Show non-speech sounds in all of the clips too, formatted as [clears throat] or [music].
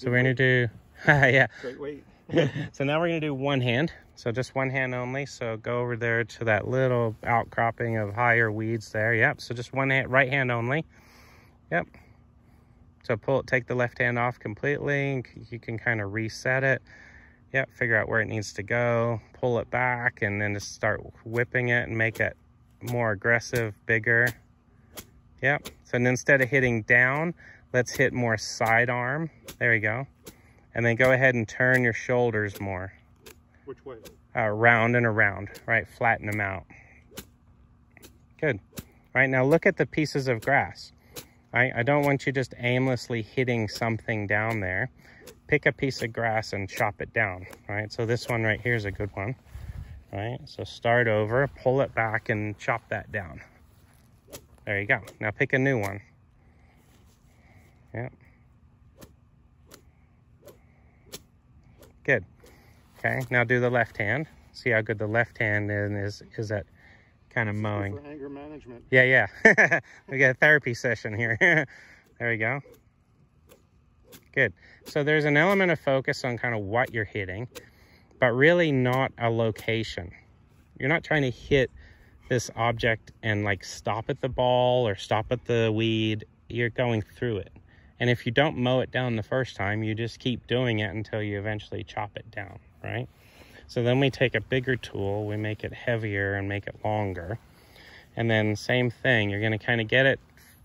So we're gonna do, [laughs] yeah. Great weight. [laughs] so now we're gonna do one hand. So just one hand only. So go over there to that little outcropping of higher weeds there. Yep. So just one hand, right hand only. Yep. So pull it, take the left hand off completely. You can kind of reset it. Yep. Figure out where it needs to go. Pull it back and then just start whipping it and make it more aggressive, bigger. Yep. So instead of hitting down, let's hit more side arm. There we go. And then go ahead and turn your shoulders more. Which way? Uh, round and around, right? Flatten them out. Good. Right now look at the pieces of grass. Right? I don't want you just aimlessly hitting something down there. Pick a piece of grass and chop it down, right? So this one right here is a good one, right? So start over, pull it back and chop that down. There you go. Now pick a new one. Yep. Good. Okay, now do the left hand. See how good the left hand is, is at kind of mowing. For anger management. Yeah, yeah. [laughs] we got a therapy session here. [laughs] there we go. Good. So there's an element of focus on kind of what you're hitting, but really not a location. You're not trying to hit this object and like stop at the ball or stop at the weed. You're going through it. And if you don't mow it down the first time, you just keep doing it until you eventually chop it down, right? So then we take a bigger tool, we make it heavier and make it longer. And then same thing, you're gonna kind of get it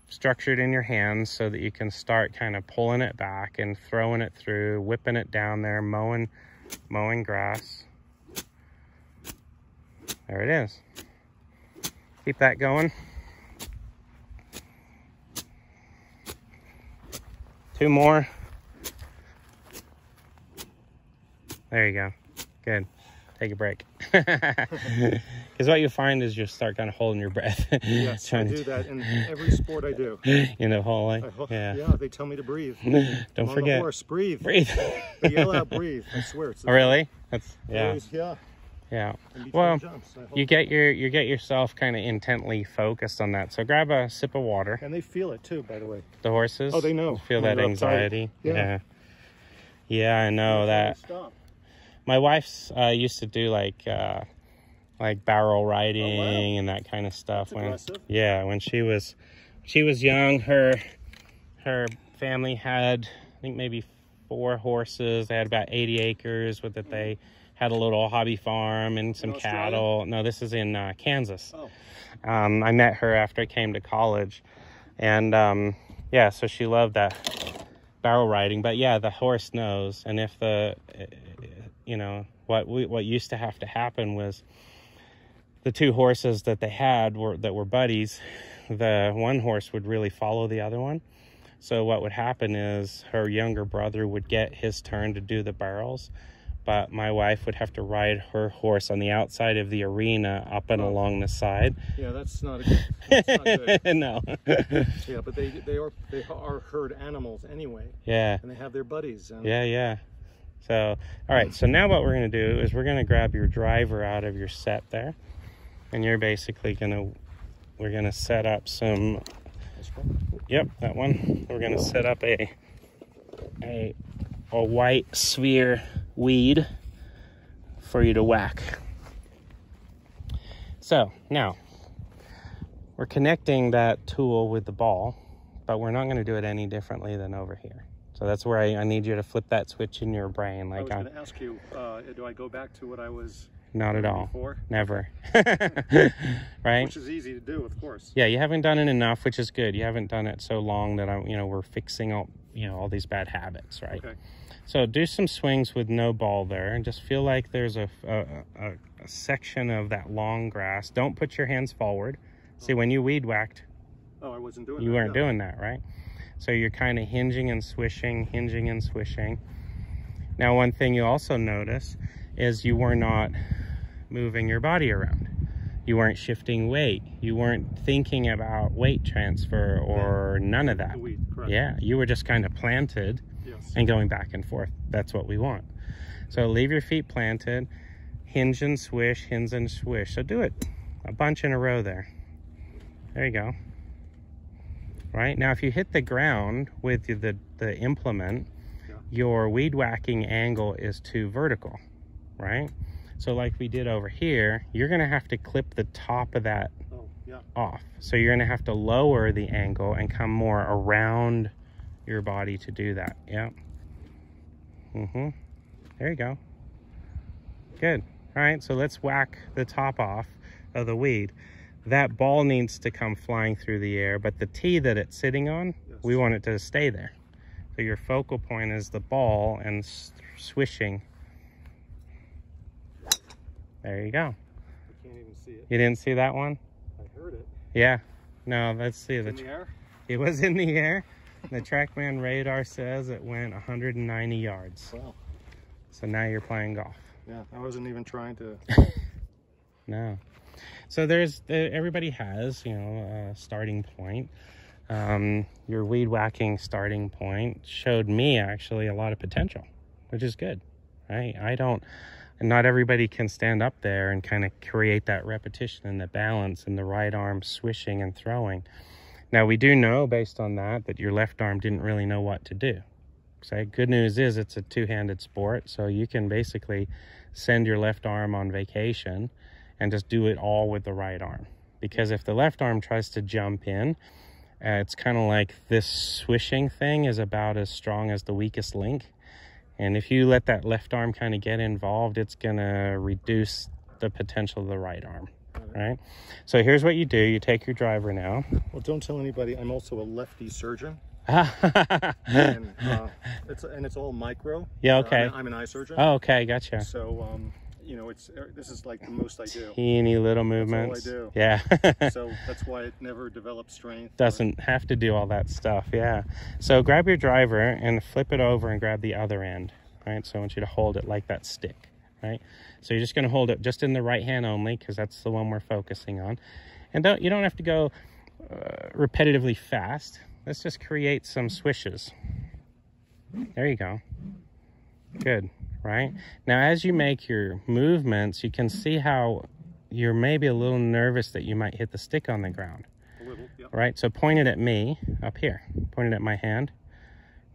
structured in your hands so that you can start kind of pulling it back and throwing it through, whipping it down there, mowing, mowing grass. There it is. Keep that going. Two more. There you go. Good. Take a break. [laughs] Because what you find is you start kind of holding your breath. [laughs] Yes, I do that in every sport I do. [laughs] In the whole way. I, yeah. yeah, they tell me to breathe. Don't I'm forget. horse, breathe. Breathe. They yell out, breathe. I swear. It's oh, really? That's yeah. Always, yeah. Yeah. Well, jumps. You get your you get yourself kind of intently focused on that. So grab a sip of water. and they feel it too, by the way. The horses. Oh, they know Feel that anxiety. Yeah. yeah. Yeah, I know that. Stop. My wife's uh, used to do like uh, like barrel riding Oh, wow. and that kind of stuff. That's when aggressive. yeah, when she was she was young, her her family had I think maybe four horses. They had about eighty acres with it. They had a little hobby farm and some cattle. No, this is in uh, Kansas. Oh, Um, I met her after I came to college, and um, yeah, so she loved that barrel riding. But yeah, the horse knows, and if the, you know, what we what used to have to happen was the two horses that they had were that were buddies. The one horse would really follow the other one. So what would happen is her younger brother would get his turn to do the barrels, but my wife would have to ride her horse on the outside of the arena up and Oh. along the side. yeah, that's not a good. That's not [laughs] no. [laughs] Yeah, but they they are they are herd animals anyway, yeah. and they have their buddies. Yeah, yeah. So, all right. So now what we're going to do is we're going to grab your driver out of your set there. And you're basically going to, we're going to set up some, This one? yep, that one. We're going to set up a, a, a white sphere weed for you to whack. So now we're connecting that tool with the ball, but we're not going to do it any differently than over here. So that's where I, I need you to flip that switch in your brain. Like, I'm, going to ask you, uh, do I go back to what I was not at all. before? Never. [laughs] [laughs] right? Which is easy to do, of course. Yeah, you haven't done it enough, which is good. You haven't done it so long that I'm, you know, we're fixing all, you know, all these bad habits, right? Okay. So do some swings with no ball there, and just feel like there's a, a, a, a section of that long grass. Don't put your hands forward. See, when you weed whacked, Oh, I wasn't doing you that. weren't no. doing that, right? So you're kind of hinging and swishing, hinging and swishing. Now, one thing you also notice is you were not moving your body around. You weren't shifting weight. You weren't thinking about weight transfer or none of that. Weed. Yeah, you were just kind of planted. And going back and forth. That's what we want. So leave your feet planted, hinge and swish, hinge and swish. So do it a bunch in a row there. There you go. Right now, if you hit the ground with the, the implement, Yeah. your weed whacking angle is too vertical, right? So like we did over here, you're gonna have to clip the top of that Oh, yeah. off. So you're gonna have to lower the angle and come more around your body to do that. Yep. Mm-hmm. There you go. Good. All right, so let's whack the top off of the weed. That ball needs to come flying through the air, but the tee that it's sitting on, Yes. we want it to stay there. So your focal point is the ball and swishing. There you go. I can't even see it. You didn't see that one? I heard it. Yeah. No, let's see. It's The in the air. It was in the air. The TrackMan radar says it went 190 yards. Wow. So now you're playing golf. Yeah, I wasn't even trying to. [laughs] No. So there's everybody has you know a starting point. Um, your weed whacking starting point showed me actually a lot of potential, which is good. Right? I don't. Not everybody can stand up there and kind of create that repetition and the balance and the right arm swishing and throwing. Now we do know based on that that your left arm didn't really know what to do. So good news is it's a two-handed sport, so you can basically send your left arm on vacation and just do it all with the right arm. Because if the left arm tries to jump in, uh, it's kind of like this swishing thing is about as strong as the weakest link. And if you let that left arm kind of get involved, it's going to reduce the potential of the right arm, right? So here's what you do. You take your driver now. Well, don't tell anybody. I'm also a lefty surgeon, [laughs] and uh, it's and it's all micro. Yeah, okay. I'm, I'm an eye surgeon. Oh, okay, gotcha. So, um, you know, it's er, this is like the most I do. Teeny little movements. That's all I do. Yeah. [laughs] so that's why it never develops strength. doesn't have to do all that stuff yeah so grab your driver and flip it over and grab the other end right so i want you to hold it like that stick right so you're just going to hold it just in the right hand only because that's the one we're focusing on and don't you don't have to go uh, repetitively fast let's just create some swishes there you go good right now as you make your movements you can see how you're maybe a little nervous that you might hit the stick on the ground a little. Yep. right? So point it at me up here, point it at my hand.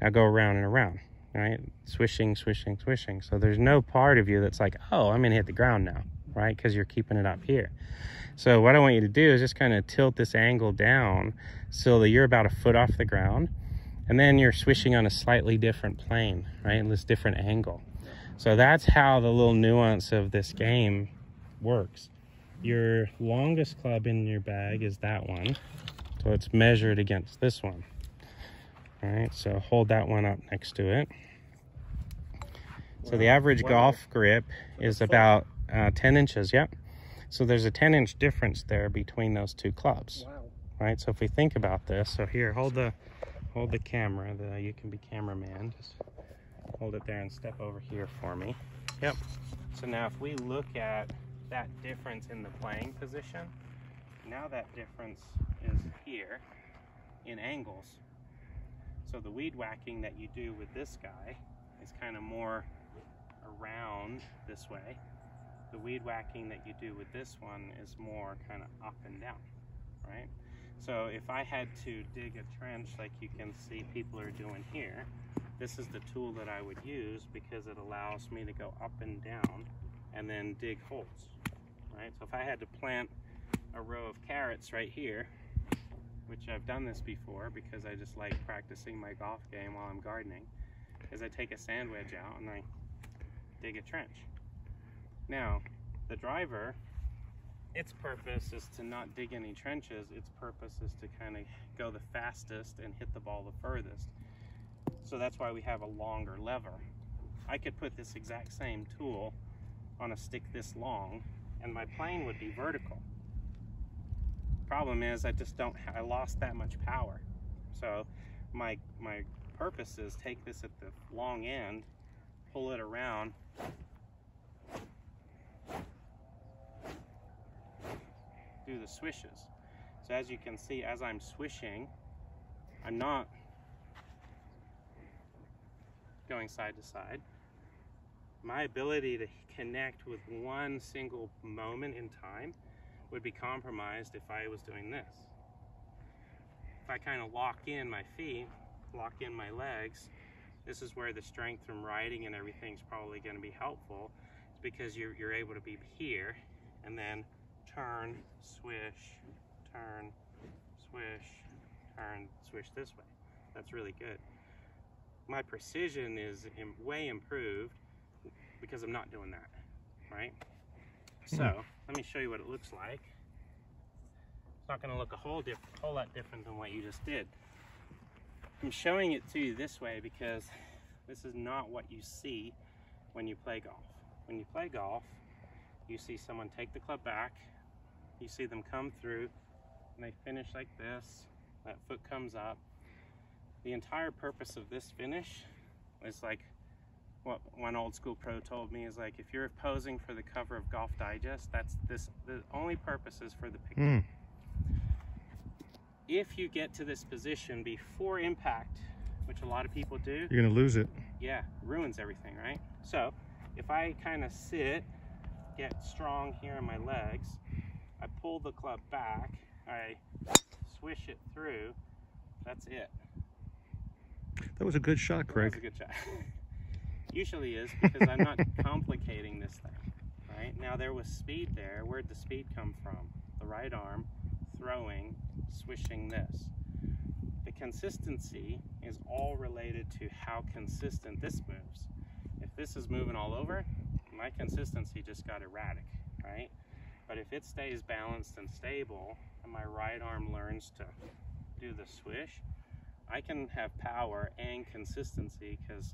Now go around and around, right? Swishing, swishing, swishing. So there's no part of you that's like, oh, I'm gonna hit the ground now, right? Because you're keeping it up here. So what I want you to do is just kind of tilt this angle down so that you're about a foot off the ground. And then you're swishing on a slightly different plane, right? This different angle. So that's how the little nuance of this game works. Your longest club in your bag is that one. So it's measured against this one. All right, so hold that one up next to it. So the average Wow. golf grip is about uh, 10 inches, yep. So there's a 10 inch difference there between those two clubs, Wow. right? So if we think about this, so here, hold the hold the camera, the, you can be cameraman, just hold it there and step over here for me. Yep. So now if we look at that difference in the playing position, now that difference is here in angles. So the weed whacking that you do with this guy is kind of more around this way. The weed whacking that you do with this one is more kind of up and down, right? So if I had to dig a trench like you can see people are doing here, this is the tool that I would use because it allows me to go up and down and then dig holes, right? So if I had to plant a row of carrots right here, which I've done this before because I just like practicing my golf game while I'm gardening, is I take a sand wedge out and I dig a trench. Now, the driver, its purpose is to not dig any trenches. Its purpose is to kind of go the fastest and hit the ball the furthest. So that's why we have a longer lever. I could put this exact same tool on a stick this long and my plane would be vertical. Problem is I just don't, I lost that much power. So my, my purpose is take this at the long end, pull it around, do the swishes. So as you can see, as I'm swishing, I'm not going side to side. My ability to connect with one single moment in time would be compromised if I was doing this. If I kind of lock in my feet, lock in my legs, this is where the strength from riding and everything's probably going to be helpful. It's because you're, you're able to be here and then turn, swish, turn, swish, turn, swish this way. That's really good. My precision is way improved because I'm not doing that, right? So Hmm. Let me show you what it looks like. It's not going to look a whole, whole lot different than what you just did. I'm showing it to you this way because this is not what you see when you play golf. When you play golf, you see someone take the club back, you see them come through, and they finish like this. That foot comes up. The entire purpose of this finish is like what one old school pro told me is like if you're posing for the cover of Golf Digest, that's this the only purpose is for the picture. Mm. If you get to this position before impact, which a lot of people do, You're gonna lose it. yeah, ruins everything, right? So if I kind of sit, get strong here in my legs, I pull the club back, I swish it through, that's it. That was a good shot, That was Craig. a good shot. [laughs] Usually is because I'm not [laughs] complicating this thing, right? Now there was speed there. Where'd the speed come from? The right arm throwing, swishing this. The consistency is all related to how consistent this moves. If this is moving all over, my consistency just got erratic, right? But if it stays balanced and stable and my right arm learns to do the swish, I can have power and consistency because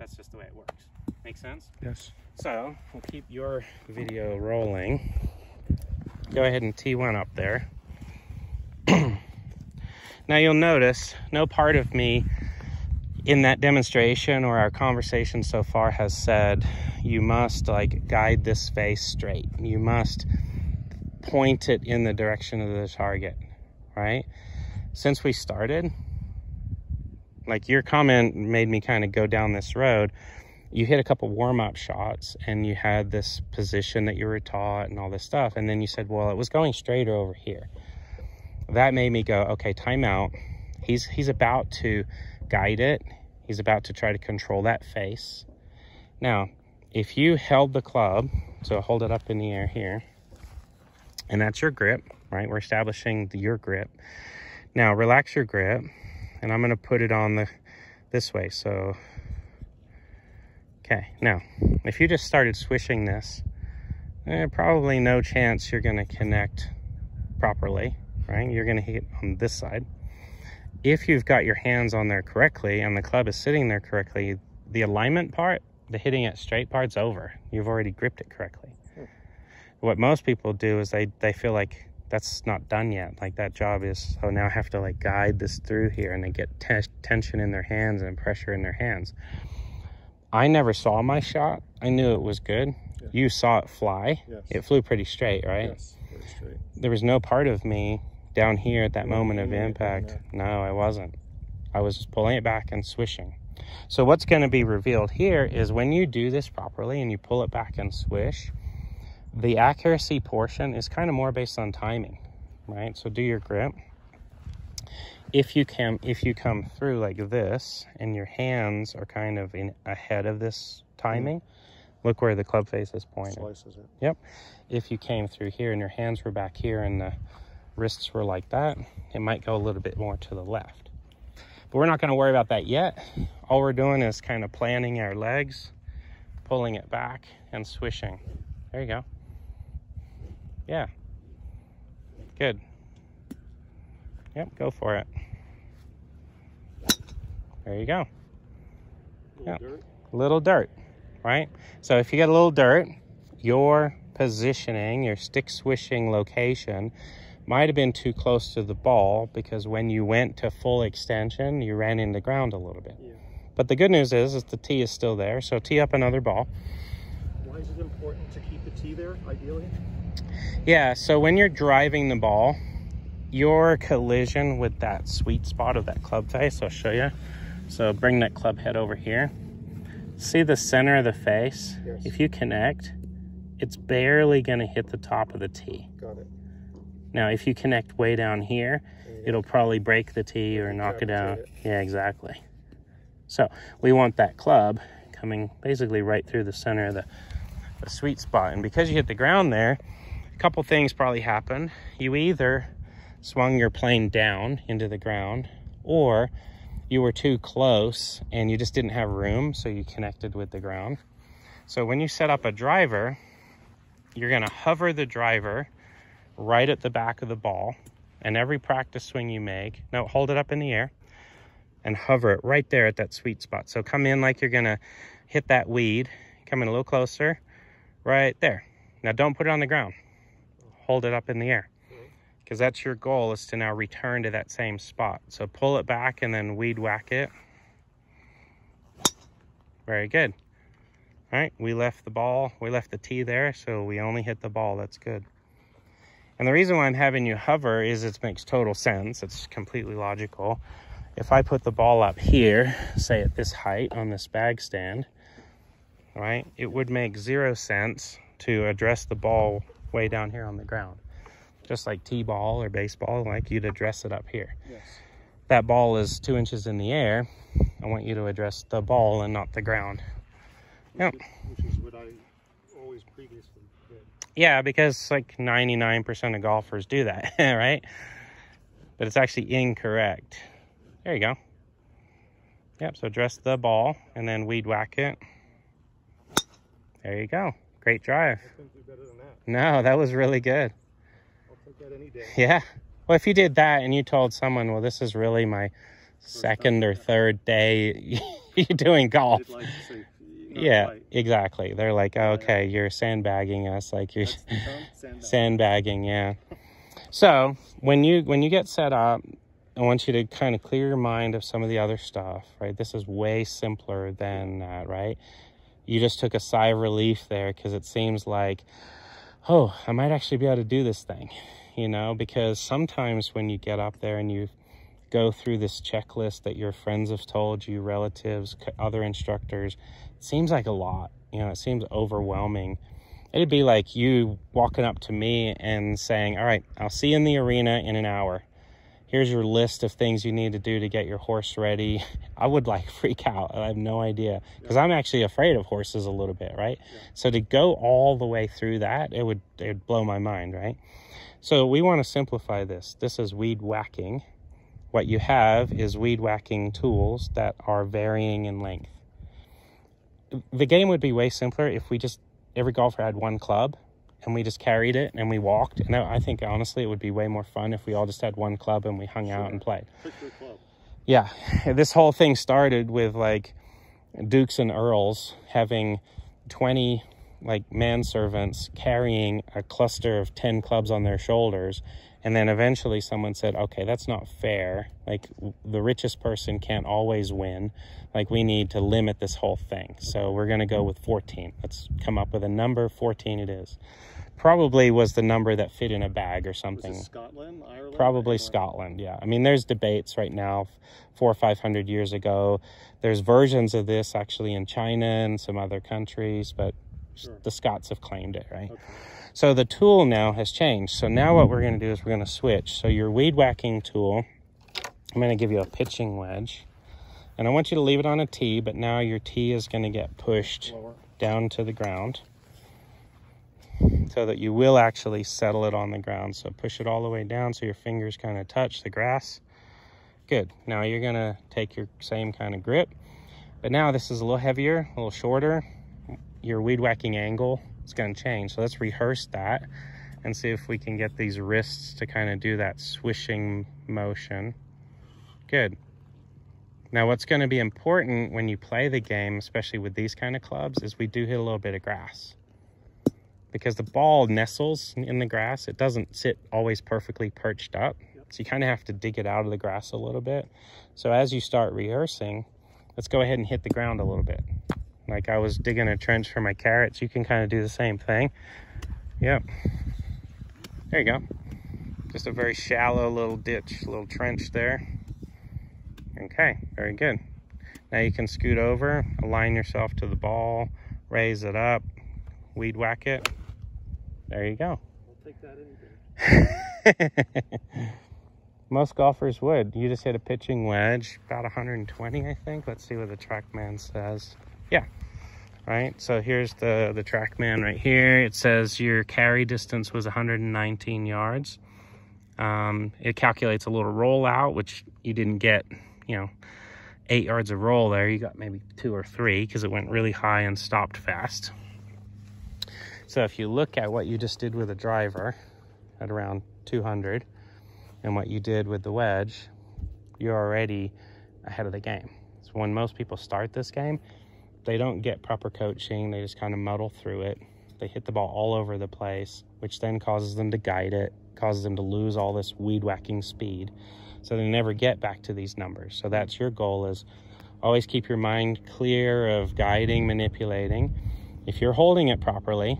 that's just the way it works. Make sense? Yes. So we'll keep your video rolling. Go ahead and T1 up there. [clears throat] now you'll notice no part of me in that demonstration or our conversation so far has said you must like guide this face straight. You must point it in the direction of the target, right? Since we started, like your comment made me kind of go down this road. You hit a couple warm-up shots and you had this position that you were taught and all this stuff and then you said well it was going straighter over here. That made me go okay timeout. he's he's about to guide it. He's about to try to control that face. Now if you held the club so hold it up in the air here and that's your grip right? We're establishing the, your grip. Now relax your grip and i'm going to put it on the this way so Okay, now, if you just started swishing this, eh, probably no chance you're gonna connect properly, right? You're gonna hit on this side. If you've got your hands on there correctly and the club is sitting there correctly, the alignment part, the hitting it straight part's over. You've already gripped it correctly. What most people do is they, they feel like that's not done yet. Like that job is, oh, now I have to like guide this through here and they get te tension in their hands and pressure in their hands. I never saw my shot. I knew it was good. Yeah. You saw it fly. Yes. It flew pretty straight, right? Yes. Very straight. There was no part of me down here at that You moment of aiming it down impact. No, I wasn't. I was just pulling it back and swishing. So what's going to be revealed here is when you do this properly and you pull it back and swish, the accuracy portion is kind of more based on timing, right? So do your grip. If you can, if you come through like this and your hands are kind of in ahead of this timing, look where the club face is pointing Slices it. if you came through here and your hands were back here and the wrists were like that, it might go a little bit more to the left. But we're not going to worry about that yet. All we're doing is kind of planning our legs, pulling it back, and swishing. There you go. Yeah. Good. Yep, go for it. There you go. Little Yeah. dirt. little dirt, right? So if you get a little dirt, your positioning, your stick swishing location might have been too close to the ball because when you went to full extension, you ran into ground a little bit. Yeah. But the good news is, is the tee is still there. So tee up another ball. Why is it important to keep the tee there, ideally? Yeah, so when you're driving the ball, your collision with that sweet spot of that club face, I'll show you. So bring that club head over here. See the center of the face? Yes. If you connect, it's barely gonna hit the top of the tee. Got it. Now, if you connect way down here, Yeah. it'll probably break the tee or knock it down. cavitate Yeah, exactly. So we want that club coming basically right through the center of the, the sweet spot. And because you hit the ground there, couple things probably happened. You either swung your plane down into the ground or you were too close and you just didn't have room, so you connected with the ground. So when you set up a driver, you're gonna hover the driver right at the back of the ball and every practice swing you make, no, hold it up in the air and hover it right there at that sweet spot. So come in like you're gonna hit that weed, come in a little closer, right there. Now don't put it on the ground, hold it up in the air mm-hmm. because that's your goal is to now return to that same spot. So pull it back and then weed whack it. Very good. All right, we left the ball, we left the tee there, so we only hit the ball, that's good. And the reason why I'm having you hover is it makes total sense. It's completely logical. If I put the ball up here, say at this height on this bag stand, right, it would make zero sense to address the ball way down here on the ground. Just like T-ball or baseball, I like you'd address it up here. Yes. That ball is two inches in the air. I want you to address the ball and not the ground. Yep. Which is what I always previously did. Yeah, because like 99% of golfers do that, [laughs] right? But it's actually incorrect. There you go. Yep, so address the ball and then weed whack it. There you go. Great drive. I couldn't do better than that. No, that was really good. I'll take that any day. Yeah. Well, if you did that and you told someone, well, this is really my second or third day [laughs] you doing golf. Like say, Yeah, exactly. They're like, Yeah, yeah. okay, you're sandbagging us, like you're That's the term, sandbag. sandbagging, yeah. So when you when you get set up, I want you to kind of clear your mind of some of the other stuff, right? This is way simpler than that, right? You just took a sigh of relief there because it seems like, oh, I might actually be able to do this thing, you know, because sometimes when you get up there and you go through this checklist that your friends have told you, relatives, other instructors, it seems like a lot, you know, it seems overwhelming. It'd be like you walking up to me and saying, All right, I'll see you in the arena in an hour. Here's your list of things you need to do to get your horse ready. [laughs] I would like [laughs] freak out. I have no idea because I'm actually afraid of horses a little bit, right? Yeah. So to go all the way through that, it would it would blow my mind, right? So we want to simplify this. This is weed whacking. What you have is weed whacking tools that are varying in length. The game would be way simpler if we just every golfer had one club and we just carried it and we walked. And I think honestly, it would be way more fun if we all just had one club and we hung out and played. Club. Yeah, [laughs] this whole thing started with like dukes and earls having 20 like manservants carrying a cluster of 10 clubs on their shoulders. And then eventually someone said okay that's not fair. Like w- the richest person can't always win. Like we need to limit this whole thing. So we're going to go with 14 let's come up with a number 14 it is probably was the number that fit in a bag or something it Scotland, Ireland? Probably or- Scotland, yeah. I mean, there's debates right now, four or five hundred years ago. There's versions of this actually in China and some other countries, but Sure. the Scots have claimed it, right? Okay. So the tool now has changed. So now what we're going to do is we're going to switch. So your weed whacking tool, I'm going to give you a pitching wedge. And I want you to leave it on a tee, but now your tee is going to get pushed Lower. down to the ground so that you will actually settle it on the ground. So push it all the way down so your fingers kind of touch the grass. Good. Now you're going to take your same kind of grip, but now this is a little heavier, a little shorter. Your weed whacking angle is going to change. So let's rehearse that and see if we can get these wrists to kind of do that swishing motion. Good. Now, what's going to be important when you play the game, especially with these kind of clubs, is we do hit a little bit of grass. Because the ball nestles in the grass, it doesn't sit always perfectly perched up. So you kind of have to dig it out of the grass a little bit. So as you start rehearsing, let's go ahead and hit the ground a little bit. Like I was digging a trench for my carrots, you can kind of do the same thing. Yep. There you go. Just a very shallow little ditch, little trench there. Okay, very good. Now you can scoot over, align yourself to the ball, raise it up, weed whack it. There you go. I'll take that any. [laughs] Most golfers would. You just hit a pitching wedge, about 120, I think. Let's see what the TrackMan says. Yeah, right? So here's the, the TrackMan right here. It says your carry distance was 119 yards. Um, it calculates a little rollout, which you didn't get, you know, eight yards of roll there. You got maybe two or three because it went really high and stopped fast. So if you look at what you just did with a driver at around 200 and what you did with the wedge, you're already ahead of the game. So when most people start this game, they don't get proper coaching. They just kind of muddle through it. They hit the ball all over the place, which then causes them to guide it, causes them to lose all this weed whacking speed. So they never get back to these numbers. So that's your goal is always keep your mind clear of guiding, manipulating. If you're holding it properly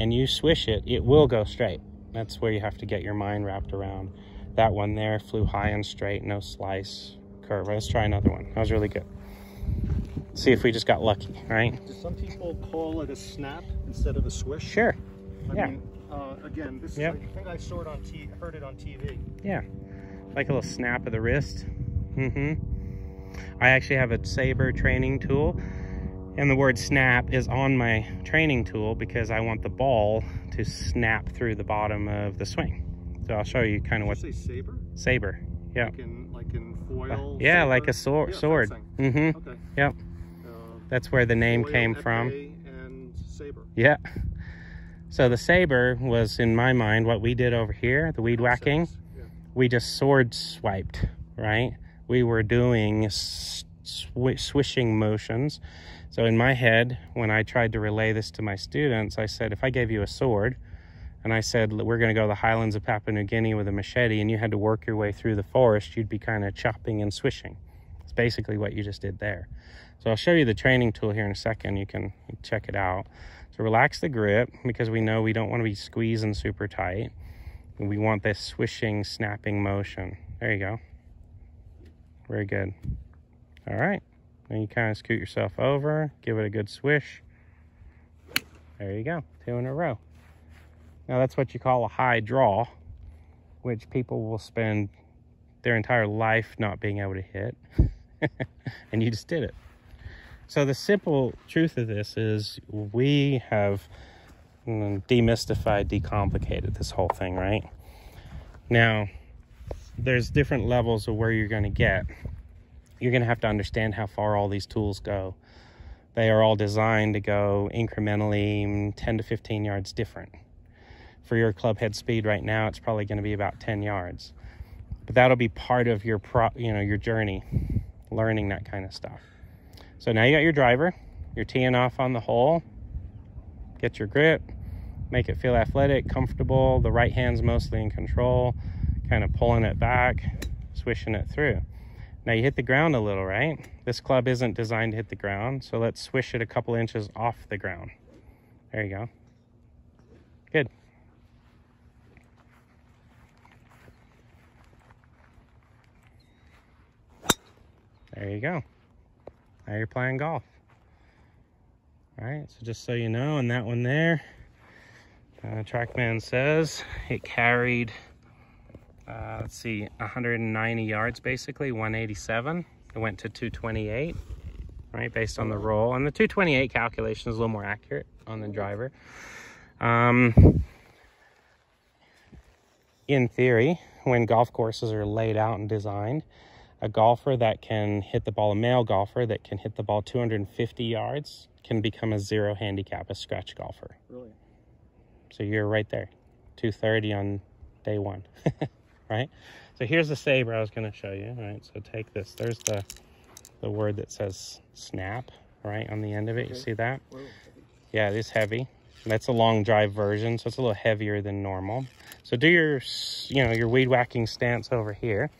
and you swish it, it will go straight. That's where you have to get your mind wrapped around. That one there flew high and straight, no slice curve. Let's try another one. That was really good. See if we just got lucky, right? Do some people call it a snap instead of a swish? Sure. I yeah. mean, uh, again, this Yep. is, I think I saw it on T, heard it on TV. Yeah. Like a little snap of the wrist. Mm-hmm. I actually have a saber training tool and the word snap is on my training tool because I want the ball to snap through the bottom of the swing. So I'll show you kind of what Did you say saber? saber. Yep. Like in, like in foil? Yeah, saber? like a sword. Yeah, sword. Mm-hmm. Okay. Yep. Uh, That's where the name foil, came from. And saber. Yeah. So the saber was in my mind what we did over here, the weed whacking. Yeah. we just sword swiped, right? We were doing s- swi swishing motions. So in my head, when I tried to relay this to my students, I said, if I gave you a sword and I said, we're going to go to the highlands of Papua New Guinea with a machete and you had to work your way through the forest, you'd be kind of chopping and swishing. It's basically what you just did there. So I'll show you the training tool here in a second. You can check it out. So relax the grip because we know we don't want to be squeezing super tight. We want this swishing, snapping motion. There you go. Very good. All right. Then you kind of scoot yourself over, give it a good swish. There you go. Two in a row. Now that's what you call a high draw, which people will spend their entire life not being able to hit. [laughs] and you just did it. So the simple truth of this is we have mm, demystified, decomplicated this whole thing, right? Now, there's different levels of where you're going to get. You're going to have to understand how far all these tools go. They are all designed to go incrementally mm, 10 to 15 yards different. For your club head speed right now, it's probably going to be about 10 yards. But that'll be part of your pro, you know, your journey, learning that kind of stuff. So now you got your driver, you're teeing off on the hole, get your grip, make it feel athletic, comfortable. The right hand's mostly in control, kind of pulling it back, swishing it through. Now you hit the ground a little, right? This club isn't designed to hit the ground, so let's swish it a couple inches off the ground. There you go. Good. There you go. Now you're playing golf. All right, so just so you know, and that one there, uh, TrackMan says it carried, uh, let's see, 190 yards basically, 187. It went to 228, right, based on the roll. And the 228 calculation is a little more accurate on the driver. Um, in theory, when golf courses are laid out and designed, a golfer that can hit the ball, a male golfer that can hit the ball 250 yards can become a zero handicap, a scratch golfer. Really? So you're right there, 230 on day one, [laughs] right? So here's the saber I was going to show you, right? So take this. There's the the word that says snap, right, on the end of it. You see that? Whoa. Yeah, it is heavy. That's a long drive version, so it's a little heavier than normal. So do your, you know, your weed whacking stance over here.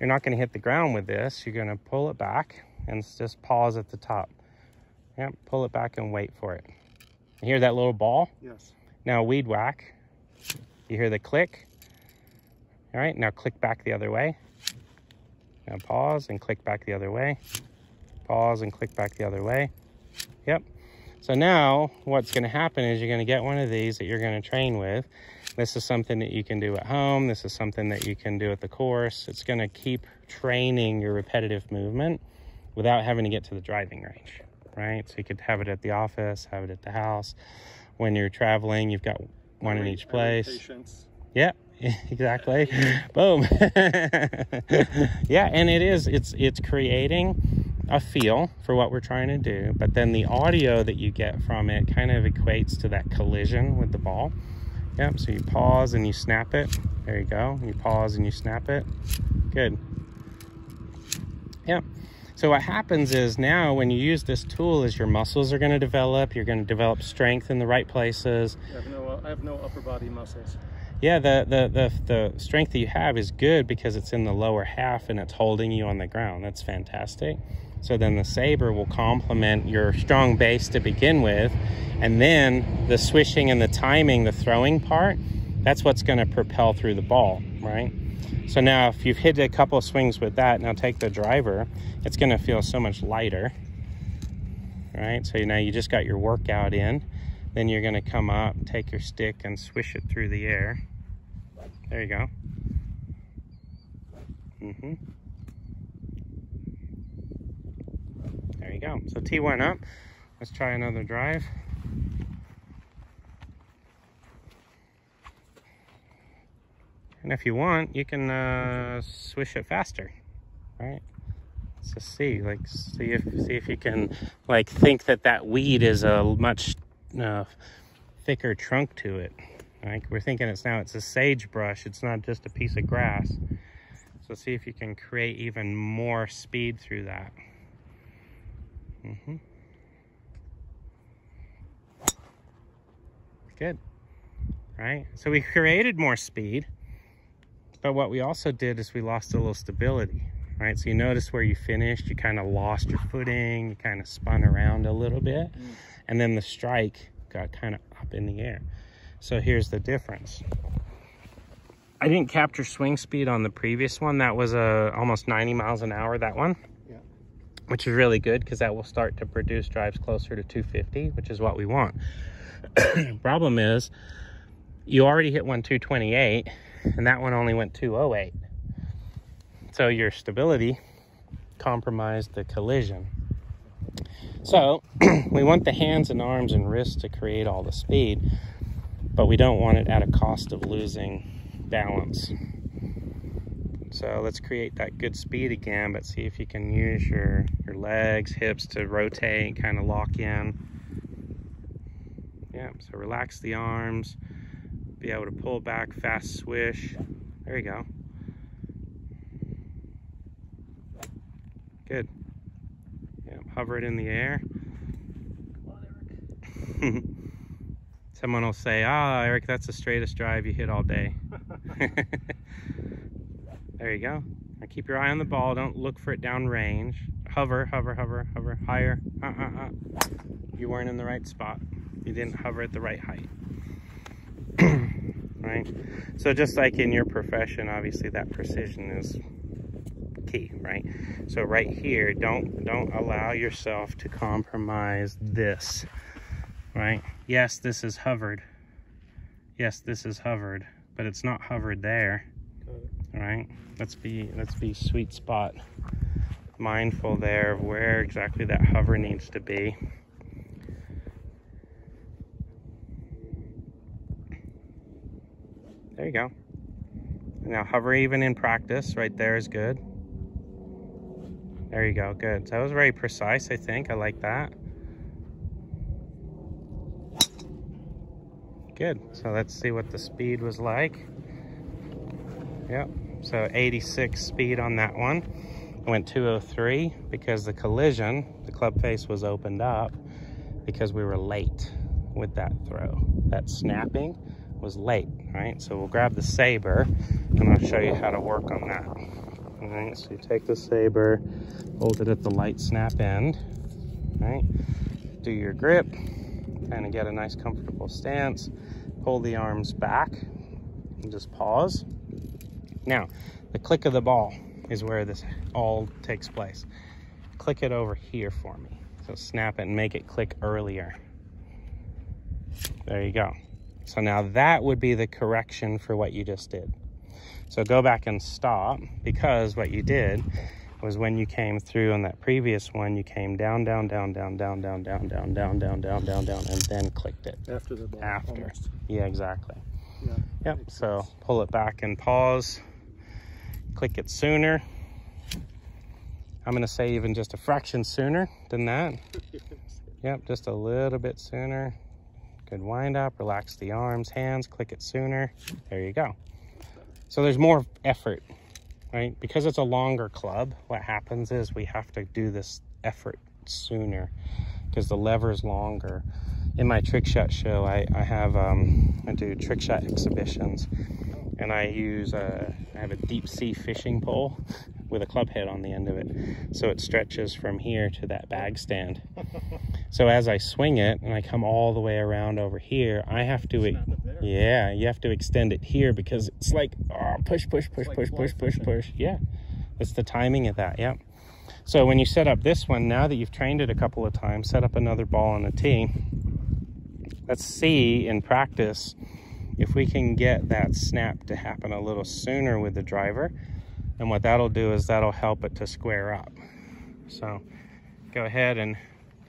You're not going to hit the ground with this. You're going to pull it back and just pause at the top. Yep, pull it back and wait for it. You hear that little ball? Yes. Now weed whack. You hear the click. All right, now click back the other way. Now pause and click back the other way. Pause and click back the other way. Yep. So now what's going to happen is you're going to get one of these that you're going to train with. This is something that you can do at home. This is something that you can do at the course. It's going to keep training your repetitive movement without having to get to the driving range, right? So you could have it at the office, have it at the house. When you're traveling, you've got one in each place. Patience. [laughs] Exactly. Boom. [laughs] yeah, and it is. It's it's creating a feel for what we're trying to do, but then the audio that you get from it kind of equates to that collision with the ball. Yep. So you pause and you snap it. There you go. You pause and you snap it. Good. Yep. So what happens is now when you use this tool is your muscles are going to develop, you're going to develop strength in the right places. I have no, I have no upper body muscles. Yeah, the, the, the, the strength that you have is good because it's in the lower half and it's holding you on the ground. That's fantastic. So then the saber will complement your strong base to begin with. And then the swishing and the timing, the throwing part, that's what's going to propel through the ball, right? So now if you've hit a couple of swings with that, now take the driver, it's going to feel so much lighter, right? So now you just got your workout in. Then you're going to come up, take your stick and swish it through the air. There you go. Mm-hmm. There you go. So T went up. Let's try another drive. And if you want, you can uh, swish it faster, right? Let's just see, like, see if see if you can, like, think that that weed is a much uh, thicker trunk to it. Right? We're thinking it's now it's a sagebrush. It's not just a piece of grass. So see if you can create even more speed through that. Mm -hmm. Good. Right? So we created more speed. But what we also did is we lost a little stability, right? So you notice where you finished, you kind of lost your footing, you kind of spun around a little bit, mm. and then the strike got kind of up in the air. So here's the difference. I didn't capture swing speed on the previous one. That was uh, almost 90 miles an hour, that one. Yeah. Which is really good because that will start to produce drives closer to 250, which is what we want. [clears throat] Problem is, you already hit one 228 and that one only went 208. So your stability compromised the collision. So [clears throat] we want the hands and arms and wrists to create all the speed, but we don't want it at a cost of losing balance. So let's create that good speed again, but see if you can use your, your legs, hips to rotate, and kind of lock in. Yeah, so relax the arms, be able to pull back, fast swish. There you go. Good. Yeah, hover it in the air. [laughs] Someone will say, ah, oh, Eric, that's the straightest drive you hit all day. [laughs] there you go. Now keep your eye on the ball. Don't look for it down range. Hover, hover, hover, hover, higher. Uh, uh, uh. You weren't in the right spot. You didn't hover at the right height. [clears throat] right? So just like in your profession, obviously that precision is key, right? So right here, don't don't allow yourself to compromise this, right? Yes, this is hovered. Yes, this is hovered, but it's not hovered there. Right? Let's be let's be sweet spot mindful there of where exactly that hover needs to be. There you go. Now hover even in practice, right there is good. There you go, good. So that was very precise, I think. I like that. Good, so let's see what the speed was like. Yep, so 86 speed on that one. I went 203 because the collision, the club face was opened up because we were late with that throw. That snapping was late, right? So we'll grab the saber and I'll show you how to work on that. All right, so you take the saber, hold it at the light snap end, right? Do your grip, kind of get a nice comfortable stance, pull the arms back and just pause. Now, the click of the ball is where this all takes place. Click it over here for me. So snap it and make it click earlier. There you go. So now that would be the correction for what you just did. So go back and stop because what you did was when you came through on that previous one, you came down, down, down, down, down, down, down, down, down, down, down, down, down, and then clicked it. After the ball. After. Yeah, exactly. Yeah. Yep, so pull it back and pause. Click it sooner. I'm gonna say even just a fraction sooner than that. Yep, just a little bit sooner. Good wind up, relax the arms, hands, click it sooner. There you go. So there's more effort, right? Because it's a longer club, what happens is we have to do this effort sooner because the lever is longer. In my trick shot show, I, I have, um, I do trick shot exhibitions and I use a, I have a deep sea fishing pole with a club head on the end of it. So it stretches from here to that bag stand. [laughs] So as I swing it and I come all the way around over here, I have to, yeah, you have to extend it here because it's like, oh, push, push, push, like push, push, push, push. Yeah, it's the timing of that, yep. So when you set up this one, now that you've trained it a couple of times, set up another ball on a tee. Let's see in practice if we can get that snap to happen a little sooner with the driver. And what that'll do is that'll help it to square up. So go ahead and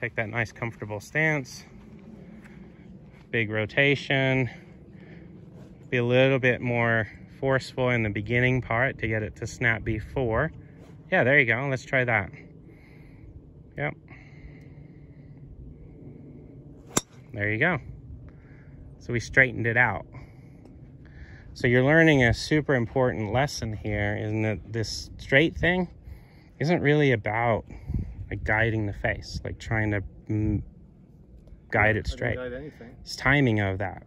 take that nice comfortable stance. Big rotation. Be a little bit more forceful in the beginning part to get it to snap before. Yeah, there you go. Let's try that. Yep. There you go. So we straightened it out. So you're learning a super important lesson here in that this straight thing isn't really about like guiding the face, like trying to mm, guide it straight. guide anything. It's timing of that.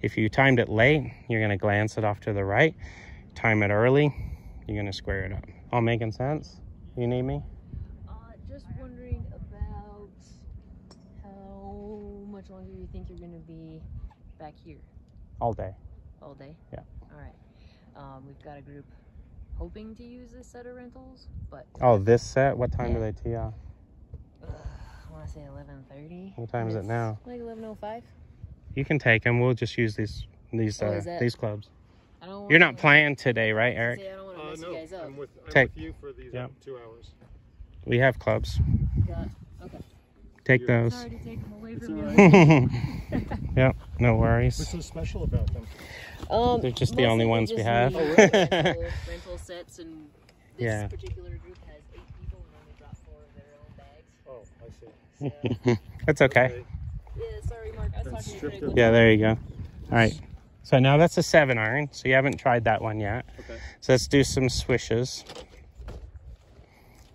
If you timed it late, you're gonna glance it off to the right. Time it early, you're gonna square it up. All making sense? You need me? Uh, just wondering about how much longer you think you're gonna be back here All day. All day. Yeah. All right. Um, we've got a group hoping to use this set of rentals, but Oh, this set? What time do they tee off? uh, I want to say 11:30. What time is it now? Like 11:05. You can take them. We'll just use these these Oh, uh, these clubs. I don't. You're wanna- not playing today, right, Eric? Say, I don't want to Uh, mess no, you guys up. I'm with, I'm Take- with you for these Yeah. uh, two hours. We have clubs. Got- okay. Take You're- those. Sorry to take them away from all you. right. [laughs] [laughs] yep, no worries. What's so special about them? Um, They're just the only ones we have. Oh, really? [laughs] rental, rental sets, and this Yeah. particular group has eight people and only brought four of their own bags. Oh, I see. So, [laughs] That's okay. yeah, sorry, Mark. I was talking to strip you. them. Yeah, there you go. All right. So now that's a seven iron. So you haven't tried that one yet. Okay. So let's do some swishes.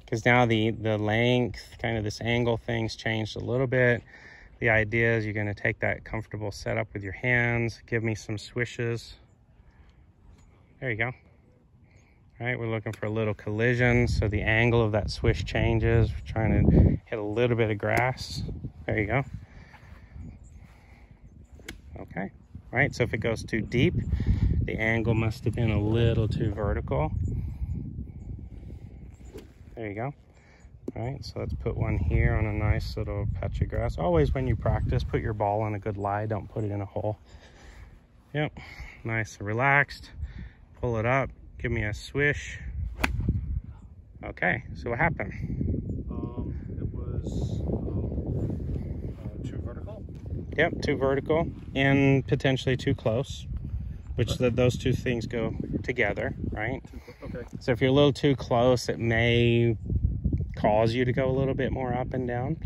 Because now the, the length, kind of this angle thing's changed a little bit. The idea is you're going to take that comfortable setup with your hands. Give me some swishes. There you go. All right, we're looking for a little collision. So the angle of that swish changes. We're trying to hit a little bit of grass. There you go. Okay. All right, so if it goes too deep, the angle must have been a little too vertical. There you go. All right, so let's put one here on a nice little patch of grass. Always when you practice, put your ball on a good lie. Don't put it in a hole. Yep, nice and relaxed. Pull it up. Give me a swish. Okay, so what happened? Um, it was um, uh, too vertical. Yep, too vertical and potentially too close, which the, those two things go together, right? Okay. So if you're a little too close, it may cause you to go a little bit more up and down.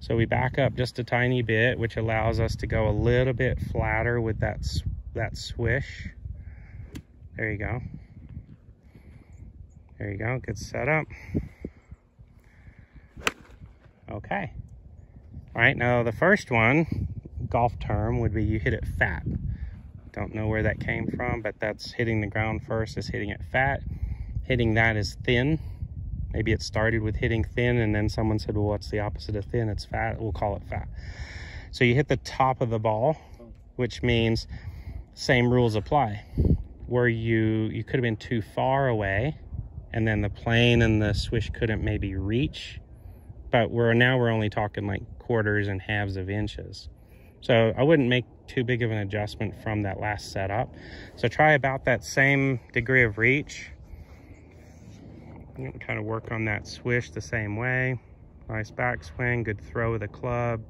So we back up just a tiny bit, which allows us to go a little bit flatter with that, that swish. There you go. There you go, good setup. Okay. All right, now the first one, golf term, would be you hit it fat. Don't know where that came from, but that's hitting the ground first is hitting it fat. Hitting that is thin. Maybe it started with hitting thin and then someone said, well, what's the opposite of thin? It's fat. We'll call it fat. So you hit the top of the ball, which means same rules apply. Where you, you could have been too far away and then the plane and the swish couldn't maybe reach. But we're now we're only talking like quarters and halves of inches. So I wouldn't make too big of an adjustment from that last setup. So try about that same degree of reach. Kind of work on that swish the same way. Nice backswing, good throw of the club.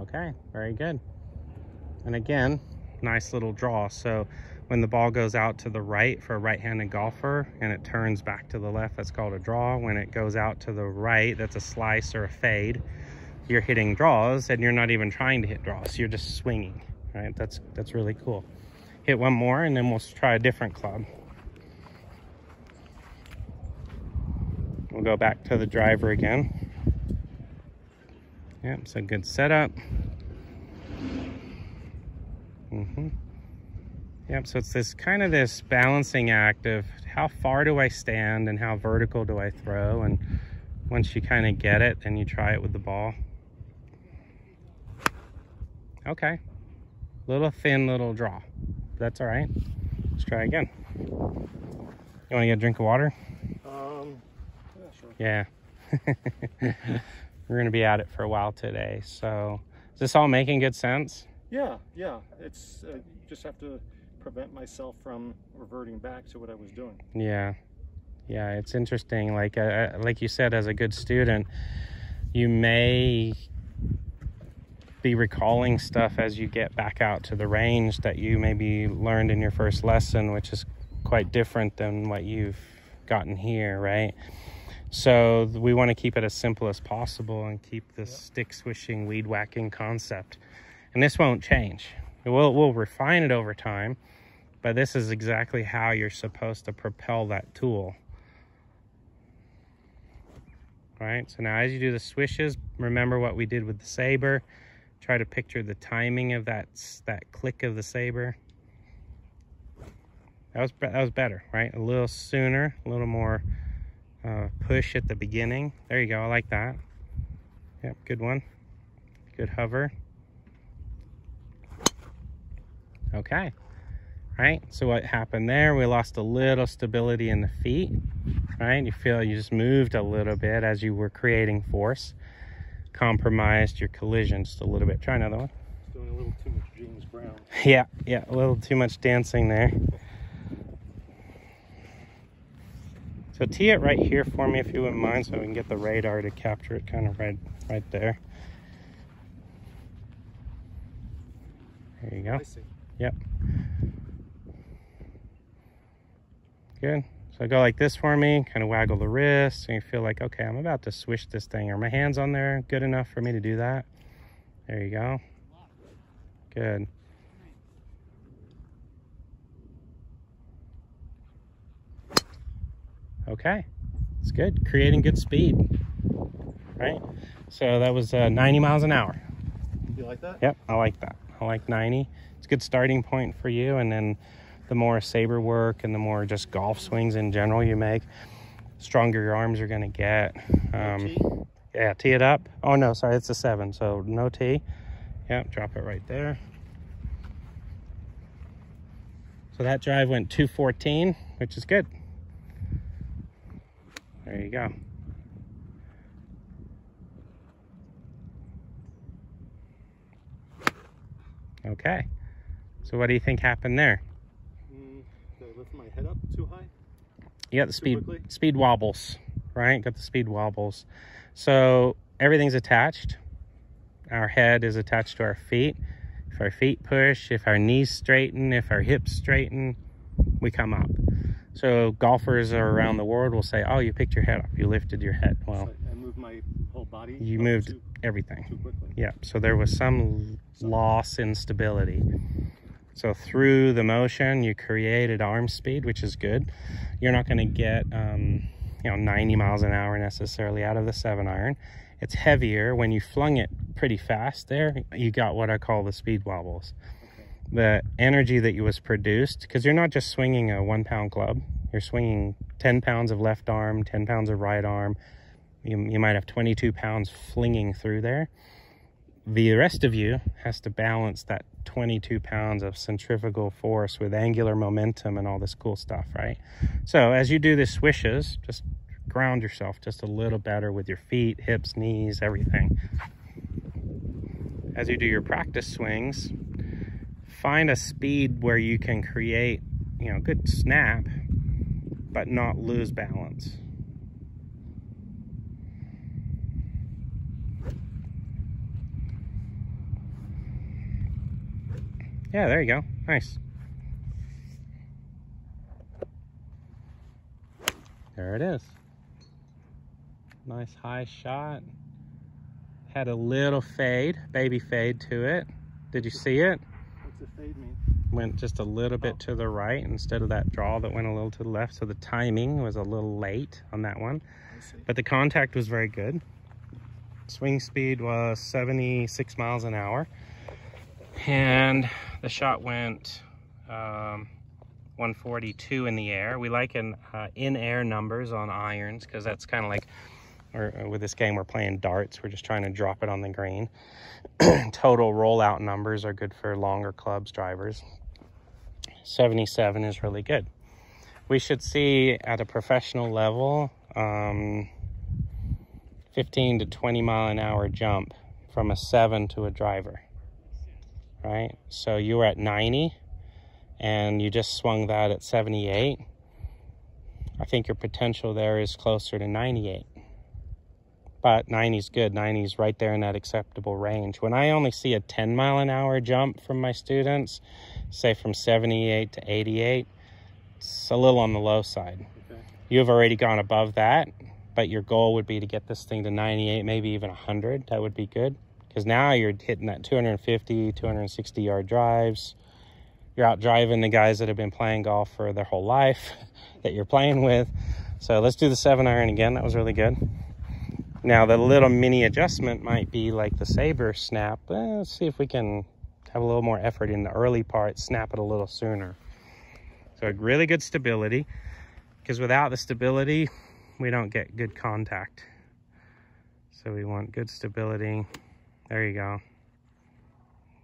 Okay, very good. And again, nice little draw. So when the ball goes out to the right for a right-handed golfer and it turns back to the left, that's called a draw. When it goes out to the right, that's a slice or a fade. You're hitting draws and you're not even trying to hit draws. You're just swinging, right? That's, that's really cool. Hit one more and then we'll try a different club. We'll go back to the driver again. Yep, so good setup. Mm-hmm. Yep, so it's this kind of this balancing act of how far do I stand and how vertical do I throw? And once you kind of get it, then you try it with the ball. Okay, little thin little draw. That's all right. Let's try again. You want to get a drink of water? Um, yeah. [laughs] We're going to be at it for a while today. So is this all making good sense? Yeah, yeah. It's uh, just have to prevent myself from reverting back to what I was doing. Yeah. Yeah, it's interesting. Like, uh, like you said, as a good student, you may be recalling stuff as you get back out to the range that you maybe learned in your first lesson, which is quite different than what you've gotten here, right? So we want to keep it as simple as possible and keep this yep. stick swishing, weed whacking concept. And this won't change. We'll, we'll refine it over time, but this is exactly how you're supposed to propel that tool. All right, so now as you do the swishes, remember what we did with the saber. Try to picture the timing of that, that click of the saber. That was, that was better, right? A little sooner, a little more uh, push at the beginning. There you go. I like that. Yep, good one. Good hover. Okay. Right. So what happened there? We lost a little stability in the feet. Right. You feel you just moved a little bit as you were creating force. Compromised your collision just a little bit. Try another one. Doing a little too much James Brown. [laughs] Yeah. Yeah. A little too much dancing there. [laughs] So tee it right here for me if you wouldn't mind so we can get the radar to capture it kind of right, right there. There you go. Yep. Good. So go like this for me, kind of waggle the wrist, and you feel like, okay, I'm about to swish this thing. Are my hands on there good enough for me to do that? There you go. Good. Okay, it's good. Creating good speed, right? So that was uh, 90 miles an hour. You like that? Yep, I like that. I like 90. It's a good starting point for you. And then the more saber work and the more just golf swings in general you make, stronger your arms are going to get. Um, yeah, tee it up. Oh, no, sorry, it's a seven. So no tee. Yep, drop it right there. So that drive went 214, which is good. There you go. Okay. So what do you think happened there? Mm, did I lift my head up too high? Yeah, the speed speed wobbles, right? Got the speed wobbles. So everything's attached. Our head is attached to our feet. If our feet push, if our knees straighten, if our hips straighten, we come up. So golfers around the world will say, "Oh, you picked your head up. You lifted your head." Well, I moved my whole body. You moved too, everything. Too quickly. Yeah. So there was some loss in stability. So through the motion, you created arm speed, which is good. You're not going to get, um, you know, 90 miles an hour necessarily out of the seven iron. It's heavier. When you flung it pretty fast there, you got what I call the speed wobbles the energy that you was produced because you're not just swinging a one pound club. You're swinging 10 pounds of left arm 10 pounds of right arm. You, you might have 22 pounds flinging through there. The rest of you has to balance that 22 pounds of centrifugal force with angular momentum and all this cool stuff right? So as you do the swishes just ground yourself just a little better with your feet hips knees everything. As you do your practice swings, find a speed where you can create, you know, good snap, but not lose balance. Yeah, there you go. Nice. There it is. Nice high shot. Had a little fade, baby fade to it. Did you see it? A fade mean? Went just a little bit Oh. to the right instead of that draw that went a little to the left. So the timing was a little late on that one, but the contact was very good. Swing speed was 76 miles an hour. And the shot went um, 142 in the air. We like an uh, in-air numbers on irons because that's kind of like, or uh, with this game we're playing darts. We're just trying to drop it on the green. [clears throat] Total rollout numbers are good for longer clubs drivers. 77 is really good. We should see at a professional level um, 15 to 20 mile an hour jump from a seven to a driver right? So you were at 90 and you just swung that at 78. I think your potential there is closer to 98. But 90 is good. 90 is right there in that acceptable range. When I only see a 10 mile an hour jump from my students, say from 78 to 88, it's a little on the low side. Okay. You've already gone above that, but your goal would be to get this thing to 98, maybe even 100. That would be good because now you're hitting that 250 260 yard drives you're out driving the guys that have been playing golf for their whole life [laughs] that you're playing with so let's do the seven iron again that was really good now the little mini adjustment might be like the saber snap Eh, let's see if we can have a little more effort in the early part snap it a little sooner so really good stability because without the stability we don't get good contact so we want good stability there you go.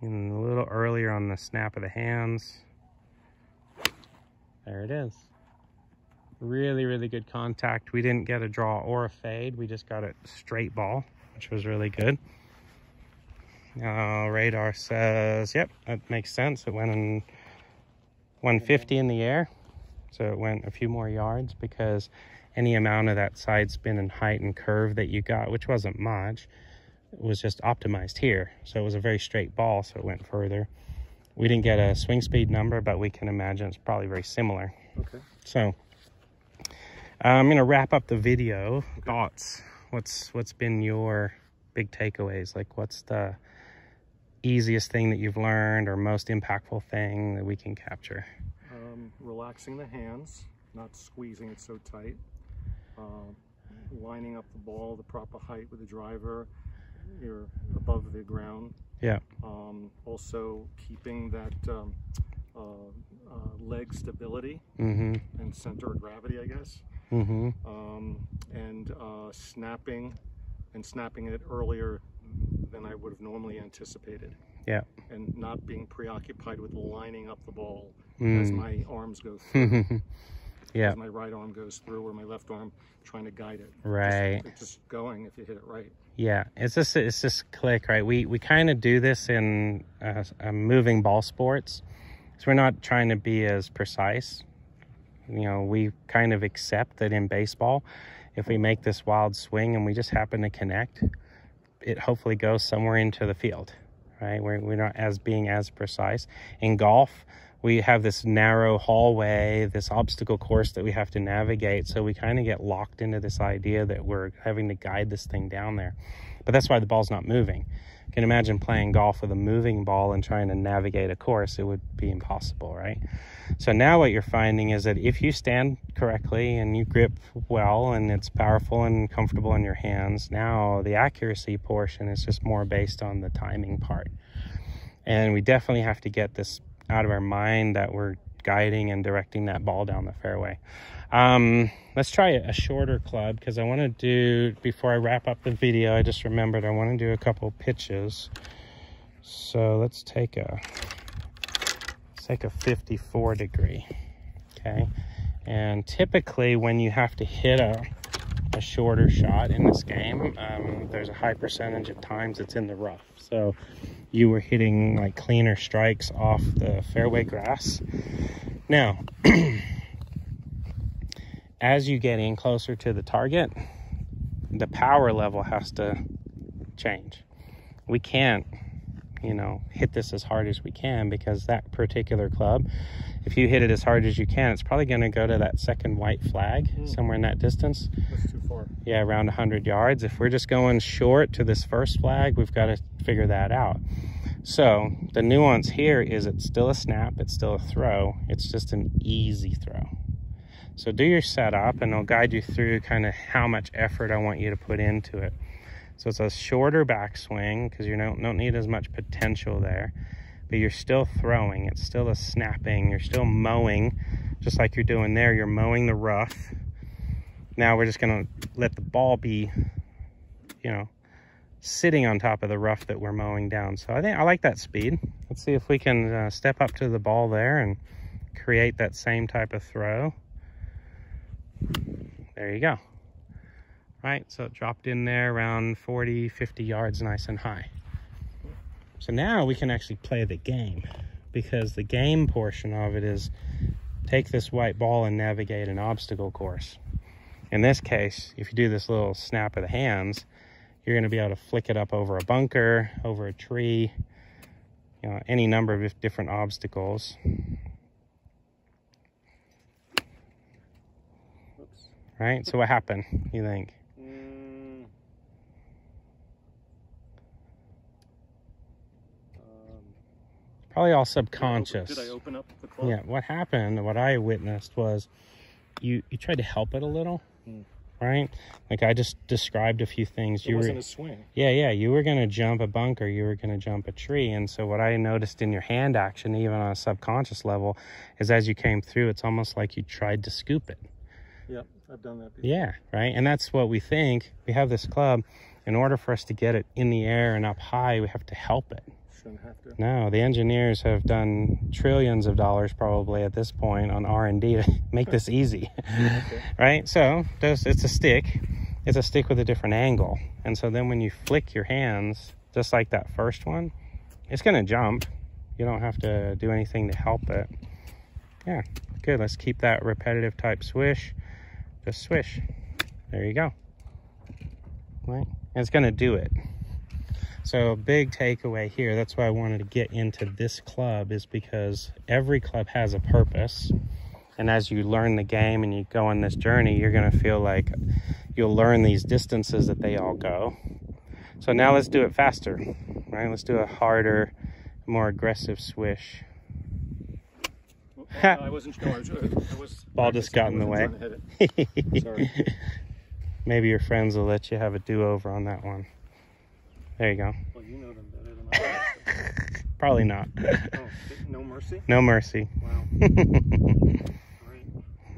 And a little earlier on the snap of the hands. There it is. Really, really good contact. We didn't get a draw or a fade. We just got a straight ball, which was really good. Uh, radar says, yep, that makes sense. It went in 150 in the air. So it went a few more yards because any amount of that side spin and height and curve that you got, which wasn't much, was just optimized here. So it was a very straight ball, so it went further. We didn't get a swing speed number, but we can imagine it's probably very similar. Okay. So I'm gonna wrap up the video. Thoughts? What's what's been your big takeaways? Like what's the easiest thing that you've learned or most impactful thing that we can capture? Um, relaxing the hands, not squeezing it so tight. Um, lining up the ball the proper height with the driver. You're above the ground. Yeah. Um, also keeping that um, uh, uh, leg stability Mm-hmm. and center of gravity, I guess. Mm-hmm. um, and uh, snapping and snapping it earlier than I would have normally anticipated. Yeah. And not being preoccupied with lining up the ball as Mm. my arms go through, [laughs] yeah. as my right arm goes through, or my left arm trying to guide it. Right. Just, just going if you hit it right. Yeah, it's just it's just click right. We we kind of do this in uh, uh, moving ball sports, so we're not trying to be as precise. You know, we kind of accept that in baseball, if we make this wild swing and we just happen to connect, it hopefully goes somewhere into the field, right? We're we're not as being as precise. In golf, we have this narrow hallway, this obstacle course that we have to navigate. So we kind of get locked into this idea that we're having to guide this thing down there. But that's why the ball's not moving. You can imagine playing golf with a moving ball and trying to navigate a course. It would be impossible, right? So now what you're finding is that if you stand correctly and you grip well and it's powerful and comfortable in your hands, now the accuracy portion is just more based on the timing part. And we definitely have to get this out of our mind that we're guiding and directing that ball down the fairway. Um, let's try a shorter club because I want to do, before I wrap up the video, I just remembered I want to do a couple pitches. So let's take a, let's a 54 degree, okay? And typically when you have to hit a, a shorter shot in this game. Um, there's a high percentage of times it's in the rough. So you were hitting like cleaner strikes off the fairway grass. Now, [clears throat] as you get in closer to the target, the power level has to change. We can't, you know, hit this as hard as we can because that particular club, if you hit it as hard as you can, it's probably going to go to that second white flag Mm. somewhere in that distance. That's too far. Yeah, around 100 yards. If we're just going short to this first flag, we've got to figure that out. So the nuance here is it's still a snap, it's still a throw, it's just an easy throw. So do your setup and I'll guide you through kind of how much effort I want you to put into it. So it's a shorter backswing because you don't, don't need as much potential there, but you're still throwing. It's still a snapping. You're still mowing, just like you're doing there. You're mowing the rough. Now we're just gonna let the ball be, you know, sitting on top of the rough that we're mowing down. So I think I like that speed. Let's see if we can uh, step up to the ball there and create that same type of throw. There you go. Right, so it dropped in there around 40, 50 yards nice and high. So now we can actually play the game because the game portion of it is take this white ball and navigate an obstacle course. In this case, if you do this little snap of the hands, you're going to be able to flick it up over a bunker, over a tree, you know, any number of different obstacles. Right? So what happened, you think? Mm. Um, Probably all did I open- subconscious. Did I open up the club? Yeah, what happened, what I witnessed was you you tried to help it a little, Hmm. right? Like I just described a few things. It you wasn't were a swing. Yeah, yeah, you were going to jump a bunker, you were going to jump a tree. And so what I noticed in your hand action even on a subconscious level is as you came through it's almost like you tried to scoop it. Yeah, I've done that before. Yeah, right? And that's what we think. We have this club in order for us to get it in the air and up high, we have to help it. Shouldn't have to. No, the engineers have done trillions of dollars probably at this point on R&D to [laughs] make this [laughs] easy. Okay. [laughs] right? So it's a stick. It's a stick with a different angle. And so then when you flick your hands, just like that first one, it's going to jump. You don't have to do anything to help it. Yeah, good. Let's keep that repetitive type swish. Just swish. There you go. Right? And it's going to do it. So big takeaway here, that's why I wanted to get into this club is because every club has a purpose. And as you learn the game and you go on this journey, you're going to feel like you'll learn these distances that they all go. So now let's do it faster, right? Let's do a harder, more aggressive swish. Well, I wasn't sure. I was, I was [laughs] Ball just got in the way. practicing. I wasn't trying to hit it. [laughs] Sorry. Maybe your friends will let you have a do-over on that one. There you go. Well, you know them better than I do. [laughs] Probably not. Oh, no mercy? No mercy. Wow. [laughs]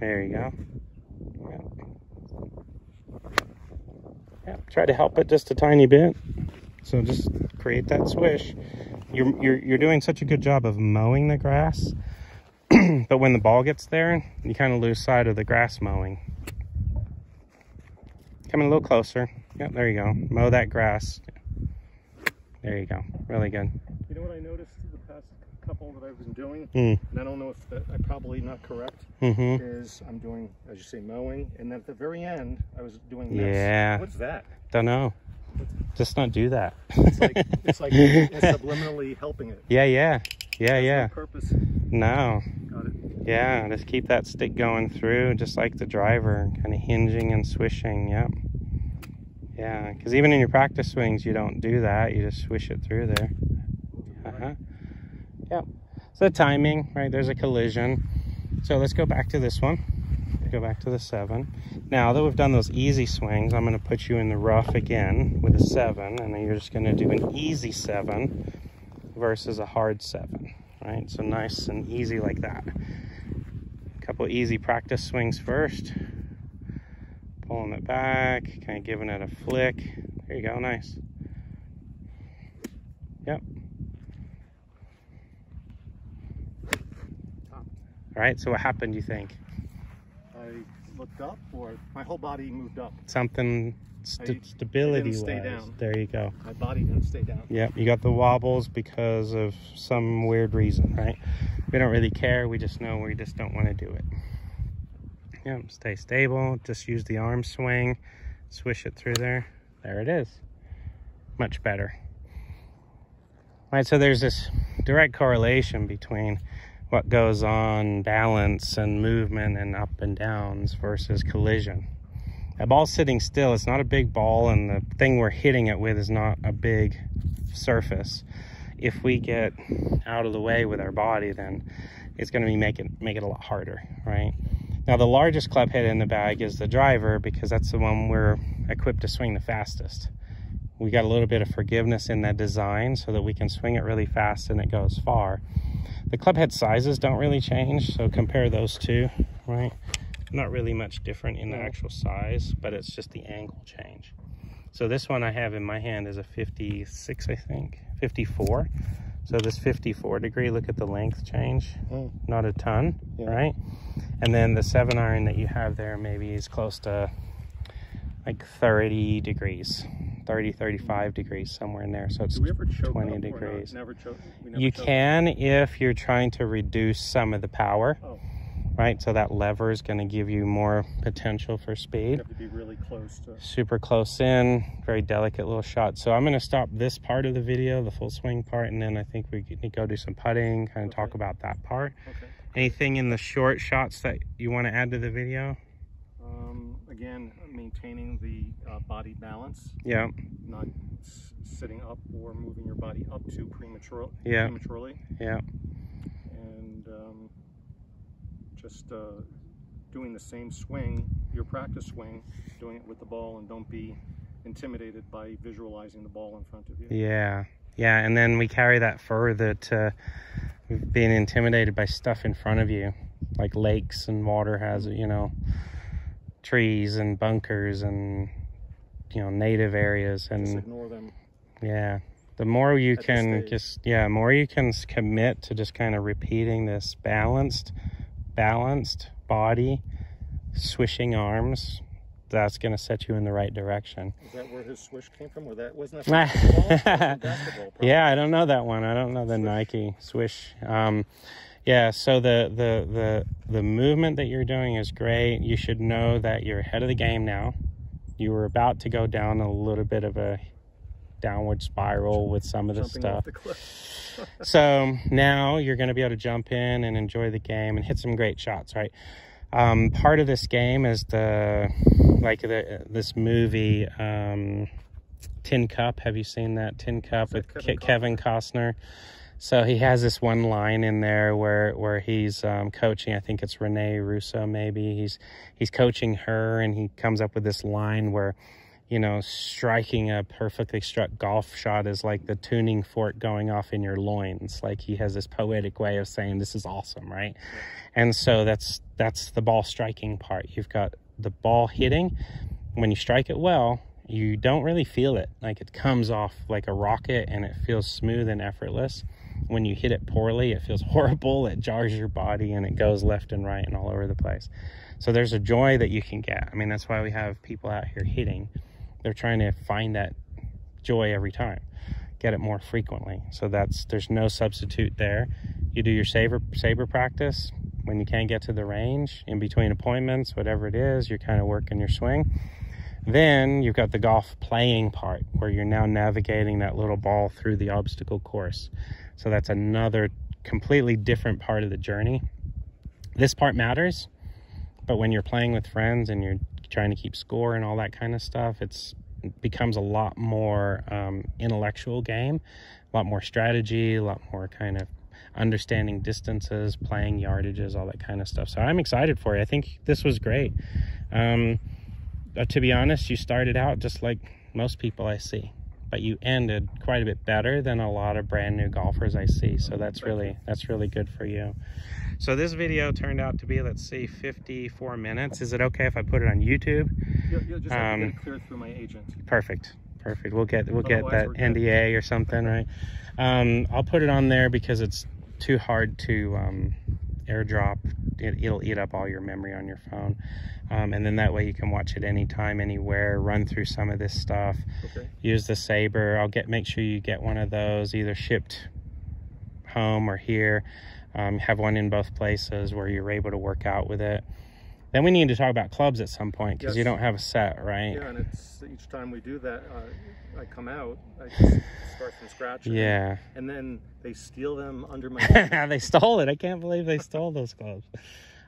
There you go. Yeah, try to help it just a tiny bit. So just create that swish. You're, you're, you're doing such a good job of mowing the grass, [clears throat] but when the ball gets there, you kind of lose sight of the grass mowing. Coming a little closer. Yep, there you go. Mow that grass. There you go. Really good. You know what I noticed the past couple that I've been doing, Mm. and I don't know if that I'm probably not correct, Mm-hmm. is I'm doing, as you say, mowing, and then at the very end, I was doing this. Yeah. What's that? Don't know. Just not do that. It's like it's like [laughs] subliminally helping it. yeah, yeah. Yeah, No yeah. purpose. No. Got it. Yeah, just keep that stick going through, just like the driver, kind of hinging and swishing. Yep. Yeah, because even in your practice swings, you don't do that. You just swish it through there. Uh huh. Yep. So the timing, right? There's a collision. So let's go back to this one. Go back to the seven. Now that we've done those easy swings, I'm going to put you in the rough again with a seven, and then you're just going to do an easy seven versus a hard seven, right? So nice and easy like that. A couple easy practice swings first. Pulling it back, kind of giving it a flick. There you go, nice. Yep. All right, so what happened, you think? I looked up or my whole body moved up. Something st stability stay wise. down. There you go. My body didn't stay down. Yep, you got the wobbles because of some weird reason, right? We don't really care. We just know we just don't want to do it. Yep, stay stable. Just use the arm swing. Swish it through there. There it is. Much better. All right, so there's this direct correlation between what goes on balance and movement and up and downs versus collision. A ball sitting still, it's not a big ball, and the thing we're hitting it with is not a big surface. If we get out of the way with our body, then it's going to be make it make it a lot harder, right? Now the largest club head in the bag is the driver because that's the one we're equipped to swing the fastest. We got a little bit of forgiveness in that design so that we can swing it really fast and it goes far. The club head sizes don't really change, so compare those two, right? Not really much different in the mm. actual size, but it's just the angle change. So this one I have in my hand is a 56, I think, 54. So this 54 degree, look at the length change, Oh. not a ton, Yeah. right? And then the seven iron that you have there maybe is close to like 30 degrees, 30, 35 degrees, somewhere in there. So it's Do we ever choke 20 up or not? degrees. Never choke. Never you choke. can if you're trying to reduce some of the power, Oh. Right? So that lever is going to give you more potential for You speed. have to be really close to. Super close in, very delicate little shot. So I'm going to stop this part of the video, the full swing part, and then I think we can go do some putting, kind of talk about that part. Okay. Anything in the short shots that you want to add to the video? Um, again, maintaining the uh, body balance, Yeah, not s- sitting up or moving your body up too premature, Yeah. prematurely, yeah, and um, just uh, doing the same swing, your practice swing, doing it with the ball, and don't be intimidated by visualizing the ball in front of you. yeah, yeah. And then we carry that further to being intimidated by stuff in front of you, like lakes and water has, you know, trees and bunkers and you know native areas Just and ignore them. yeah the more you At can just yeah more you can commit to just kind of repeating this balanced balanced body swishing arms that's going to set you in the right direction Is that where his swish came from? Or that wasn't that [laughs] from basketball? That was from basketball, probably. yeah i don't know that one i don't know the Swish. nike swish um yeah so the the the the movement that you're doing is great you should know that you're ahead of the game now you were about to go down a little bit of a downward spiral with some of the Jumping stuff. the [laughs] so now you're going to be able to jump in and enjoy the game and hit some great shots right? Um, part of this game is the like the this movie um, tin cup. Have you seen that tin cup with Kevin Ke- kevin costner? So he has this one line in there where where he's um, coaching. I think it's Rene Russo maybe. He's he's coaching her and he comes up with this line where you know, striking a perfectly struck golf shot is like the tuning fork going off in your loins. Like he has this poetic way of saying this is awesome, right? And so that's that's the ball striking part. You've got the ball hitting. When you strike it well, you don't really feel it. Like it comes off like a rocket and it feels smooth and effortless. When you hit it poorly, it feels [laughs] horrible. It jars your body and it goes left and right and all over the place. So there's a joy that you can get. I mean, that's why we have people out here hitting they're trying to find that joy every time get it more frequently. So that's there's no substitute there. You do your saber saber practice when you can't get to the range in between appointments whatever it is you're kind of working your swing. Then you've got the golf playing part where you're now navigating that little ball through the obstacle course. So that's another completely different part of the journey. This part matters but when you're playing with friends and you're trying to keep score and all that kind of stuff it's it becomes a lot more um, intellectual game a lot more strategy a lot more kind of understanding distances playing yardages all that kind of stuff. So i'm excited for you i think this was great. Um, uh, to be honest you started out just like most people i see but you ended quite a bit better than a lot of brand new golfers i see. So that's really that's really good for you so this video turned out to be, let's see, 54 minutes. Is it okay if I put it on YouTube? You'll, you'll just have to Um, get it cleared through my agent. Perfect. Perfect. We'll get we'll get that. NDA or something, right? Um, I'll put it on there because it's too hard to um, airdrop. It, it'll eat up all your memory on your phone. Um, and then that way you can watch it anytime, anywhere, run through some of this stuff. Okay. Use the Saber. I'll get make sure you get one of those either shipped home or here. Um, have one in both places where you're able to work out with it. Then we need to talk about clubs at some point because you don't have a set, right? Yeah, and it's each time we do that, uh, I come out, I just start from scratch. Yeah. And then they steal them under my. [laughs] they stole it. I can't believe they stole those clubs.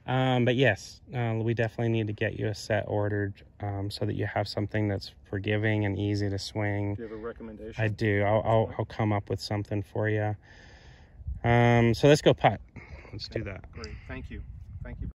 Um, but yes, uh, we definitely need to get you a set ordered um, so that you have something that's forgiving and easy to swing. do you have a recommendation? I do. I'll, I'll, I'll come up with something for you. Um, so let's go putt. Let's do that. Great. Thank you. Thank you.